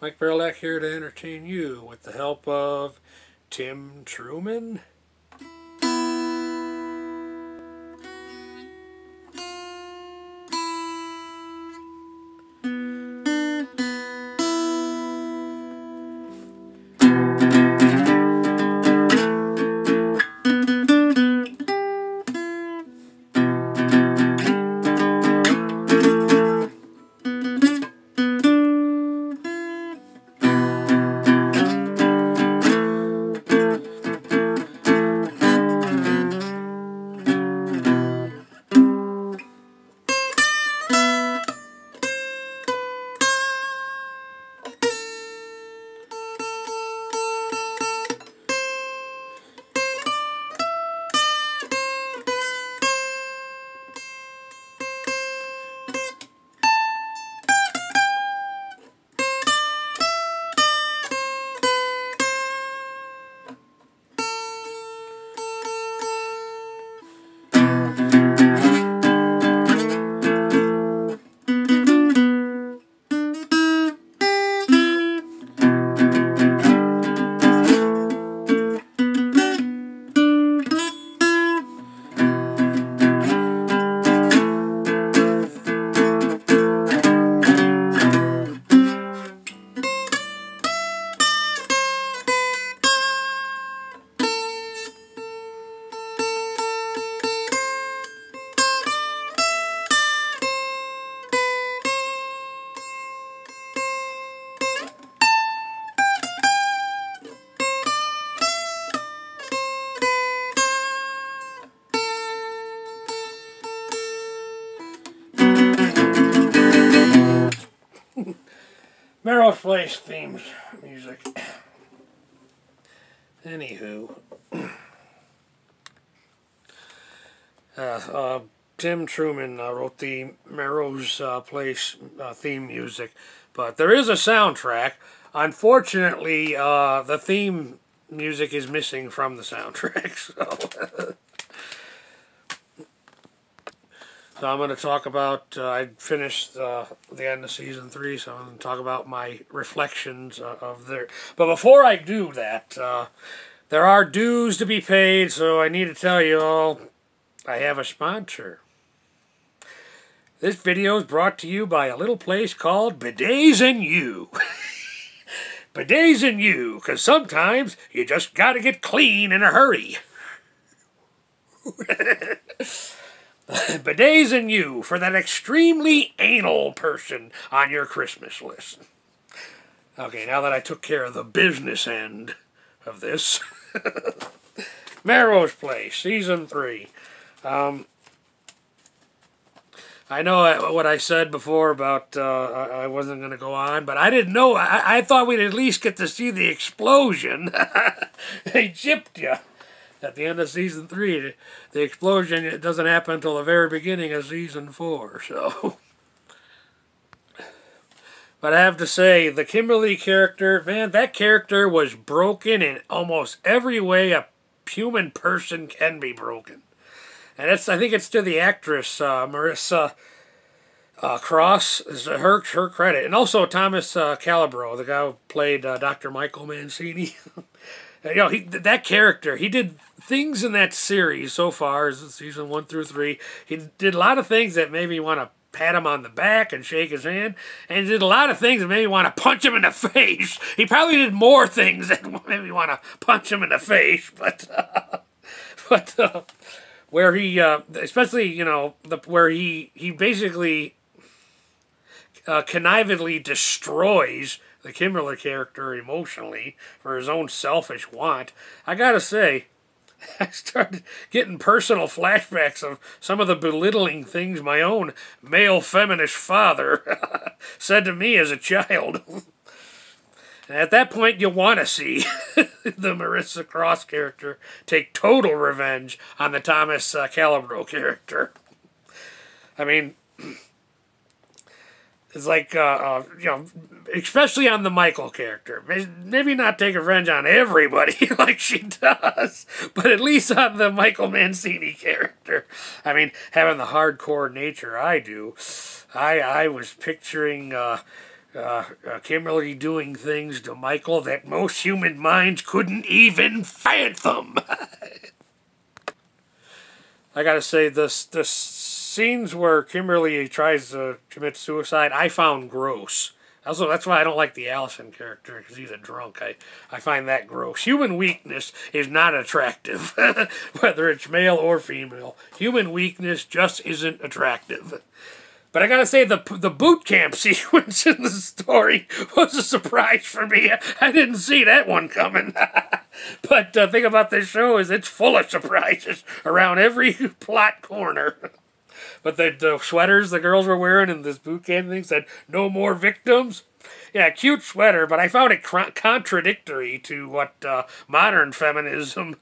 Mike Parylak here to entertain you with the help of Tim Truman. Place themes music. Anywho. Uh, uh, Tim Truman uh, wrote the Melrose uh, Place uh, theme music, but there is a soundtrack. Unfortunately, uh, the theme music is missing from the soundtrack, so. So I'm going to talk about, uh, I finished uh, the end of season three, so I'm going to talk about my reflections uh, of there. But before I do that, uh, there are dues to be paid, so I need to tell you all I have a sponsor. This video is brought to you by a little place called Bidets and You. Bidets and You, because sometimes you just got to get clean in a hurry. Bidets and you for that extremely anal person on your Christmas list. Okay, now that I took care of the business end of this, Melrose Place, Season 3. Um, I know what I said before about uh, I wasn't going to go on, but I didn't know. I, I thought we'd at least get to see the explosion. they gypped you at the end of season three. The explosion it doesn't happen until the very beginning of season four. So, but I have to say, the Kimberly character, man, that character was broken in almost every way a human person can be broken, and it's I think it's to the actress uh, Marcia. Uh, Cross is her her credit, and also Thomas uh, Calabro, the guy who played uh, Dr. Michael Mancini. you know, he, that character, he did things in that series so far, season one through three. He did a lot of things that made me want to pat him on the back and shake his hand, and did a lot of things that made me want to punch him in the face. He probably did more things that made me want to punch him in the face, but uh, but uh, where he, uh, especially you know, the where he he basically uh, connivingly destroys the Kimberly character emotionally for his own selfish want. I gotta say, I started getting personal flashbacks of some of the belittling things my own male feminist father said to me as a child. At that point, you want to see the Marcia Cross character take total revenge on the Thomas uh, Calabro character. I mean, it's like, uh, uh, you know, especially on the Michael character. Maybe not take revenge on everybody like she does, but at least on the Michael Mancini character. I mean, having the hardcore nature I do, I I was picturing uh, uh, uh, Kimberly doing things to Michael that most human minds couldn't even fathom. I gotta say, this the scenes where Kimberly tries to commit suicide, I found gross. Also, that's why I don't like the Allison character because he's a drunk. I, I find that gross. Human weakness is not attractive, whether it's male or female. Human weakness just isn't attractive. But I gotta say, the the boot camp sequence in the story was a surprise for me. I didn't see that one coming. but uh, the thing about this show is it's full of surprises around every plot corner. But the, the sweaters the girls were wearing in this boot camp thing said, no more victims. Yeah, cute sweater, but I found it contradictory to what uh, modern feminism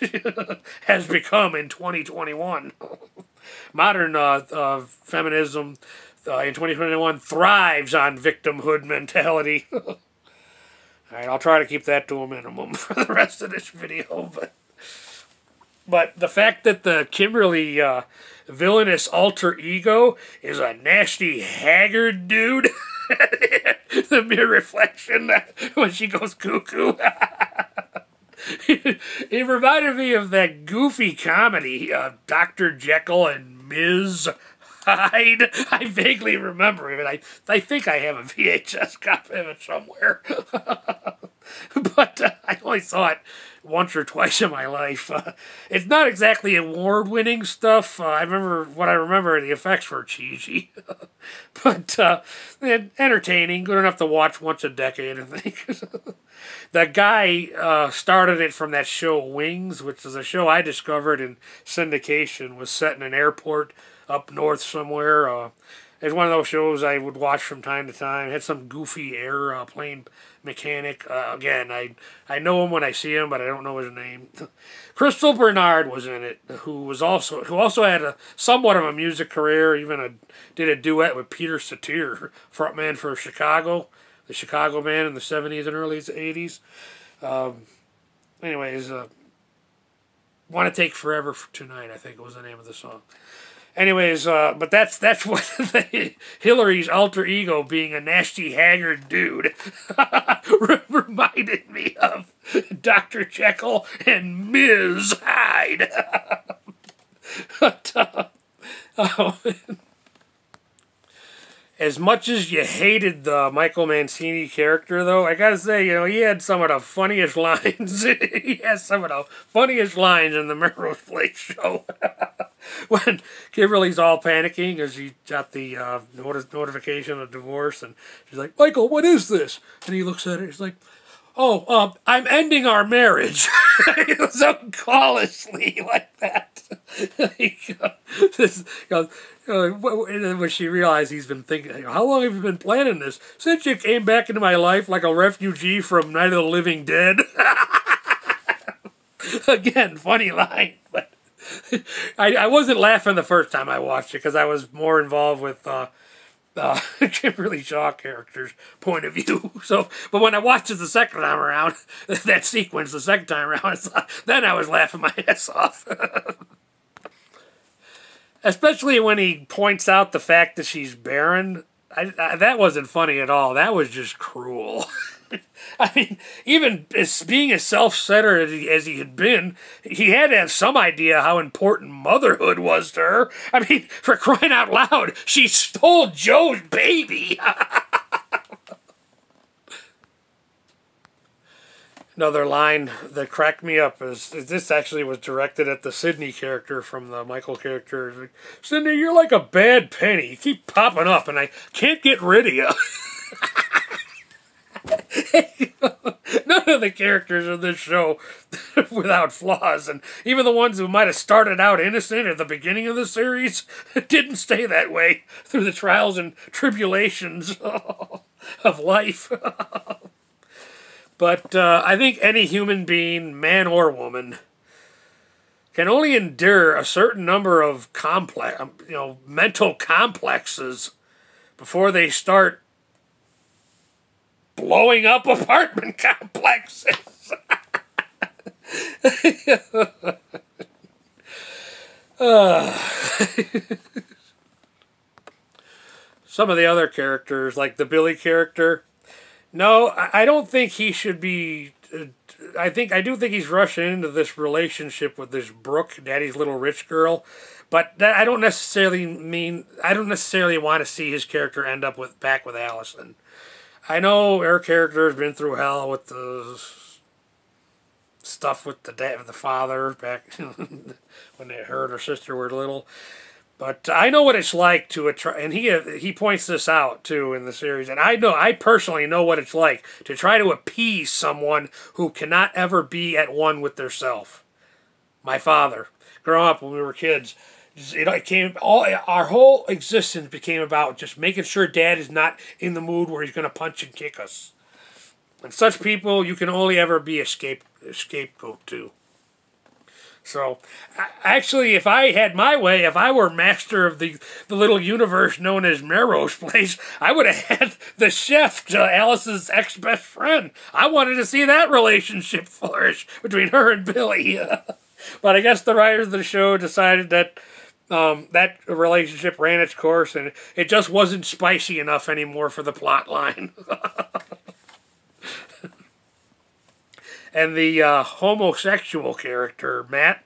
has become in 2021. modern uh, uh, feminism uh, in 2021 thrives on victimhood mentality. All right, I'll try to keep that to a minimum for the rest of this video, but but the fact that the Kimberly villainous alter ego is a nasty haggard dude. the mere reflection when she goes cuckoo. it reminded me of that goofy comedy, uh, Dr. Jekyll and Ms. Hyde. I vaguely remember it. I, I think I have a VHS copy of it somewhere. but uh, I only saw it once or twice in my life. Uh, it's not exactly award-winning stuff. Uh, I remember what I remember. The effects were cheesy, but uh, entertaining, good enough to watch once a decade. I think the guy uh, started it from that show Wings, which is a show I discovered in syndication. Was set in an airport up north somewhere. Uh, it's one of those shows I would watch from time to time. It had some goofy air airplane mechanic. Uh, again, I I know him when I see him, but I don't know his name. Crystal Bernard was in it, who was also who also had a somewhat of a music career. Even a, did a duet with Peter Cetera, frontman for Chicago, the Chicago band in the seventies and early eighties. Um, anyways, uh, "Want to Take Forever Tonight," I think it was the name of the song. Anyways, uh, but that's that's what Hillary's alter ego, being a nasty haggard dude, reminded me of Doctor Jekyll and Ms. Hyde. but, uh, oh, as much as you hated the Michael Mancini character, though, I gotta say, you know, he had some of the funniest lines. he has some of the funniest lines in the Melrose Place show. when Kimberly's all panicking as she got the uh, notice, notification of divorce, and she's like, Michael, what is this? And he looks at her, he's like, Oh, uh, I'm ending our marriage. so callously like that. this, then when she realized he's been thinking, how long have you been planning this? Since you came back into my life like a refugee from Night of the Living Dead. Again, funny line, I, I wasn't laughing the first time I watched it because I was more involved with uh, uh, Kimberly Shaw character's point of view. So, but when I watched it the second time around, that sequence the second time around, then I was laughing my ass off. Especially when he points out the fact that she's barren. I, I, that wasn't funny at all. That was just cruel. I mean, even as being as self-centered as he, as he had been, he had to have some idea how important motherhood was to her. I mean, for crying out loud, she stole Joe's baby. Another line that cracked me up is, this actually was directed at the Sydney character from the Michael character. Sydney, you're like a bad penny. You keep popping up, and I can't get rid of you. None of the characters of this show without flaws, and even the ones who might have started out innocent at the beginning of the series didn't stay that way through the trials and tribulations of life. but uh, I think any human being, man or woman, can only endure a certain number of complex, you know, mental complexes before they start blowing up apartment complexes. some of the other characters, like the Billy character. No, I don't think he should be. Uh, I think I do think he's rushing into this relationship with this Brooke, Daddy's little rich girl, but that, I don't necessarily mean I don't necessarily want to see his character end up with back with Allison. I know her character has been through hell with the stuff with the dad, the father back when they, her and her sister were little. But I know what it's like to attract, and he uh, he points this out too in the series. And I know I personally know what it's like to try to appease someone who cannot ever be at one with their self. My father, growing up when we were kids, it came all our whole existence became about just making sure Dad is not in the mood where he's going to punch and kick us. And such people, you can only ever be a scape, scapegoat to. So, actually, if I had my way, if I were master of the, the little universe known as Melrose Place, I would have had the chef to Alice's ex best friend. I wanted to see that relationship flourish between her and Billy. but I guess the writers of the show decided that um, that relationship ran its course and it just wasn't spicy enough anymore for the plot line. and the uh, homosexual character, Matt.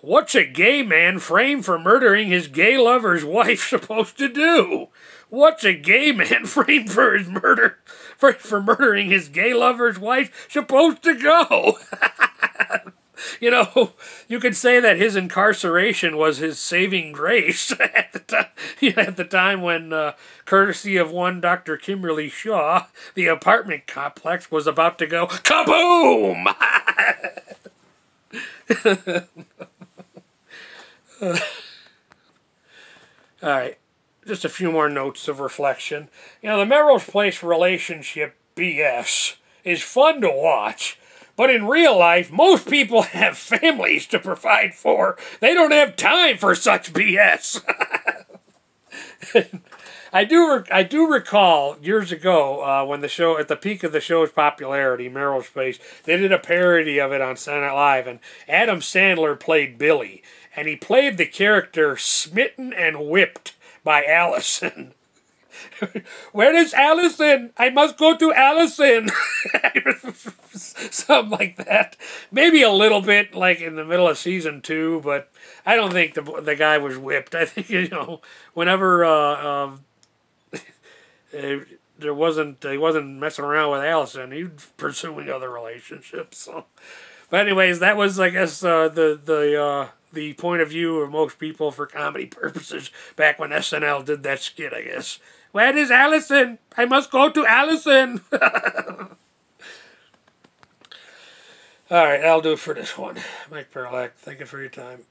What's a gay man framed for murdering his gay lover's wife supposed to do? What's a gay man framed for his murder for, for murdering his gay lover's wife supposed to go? you know, you could say that his incarceration was his saving grace at the time, at the time when, uh, courtesy of one Dr. Kimberly Shaw, the apartment complex was about to go kaboom! All right, just a few more notes of reflection. You know, the Melrose Place relationship BS is fun to watch but in real life, most people have families to provide for. They don't have time for such BS. I do I do recall years ago uh, when the show at the peak of the show's popularity, Melrose Place, they did a parody of it on Saturday Night Live, and Adam Sandler played Billy, and he played the character smitten and whipped by Allison. Where is Allison? I must go to Allison. Something like that. Maybe a little bit like in the middle of season two, but I don't think the the guy was whipped. I think you know whenever uh, um, there wasn't he wasn't messing around with Allison. He was pursuing other relationships. So, but anyways, that was I guess uh, the the. Uh, the point of view of most people for comedy purposes back when SNL did that skit, I guess. Where is Allison? I must go to Allison. All right, I'll do it for this one. Mike Parylak, thank you for your time.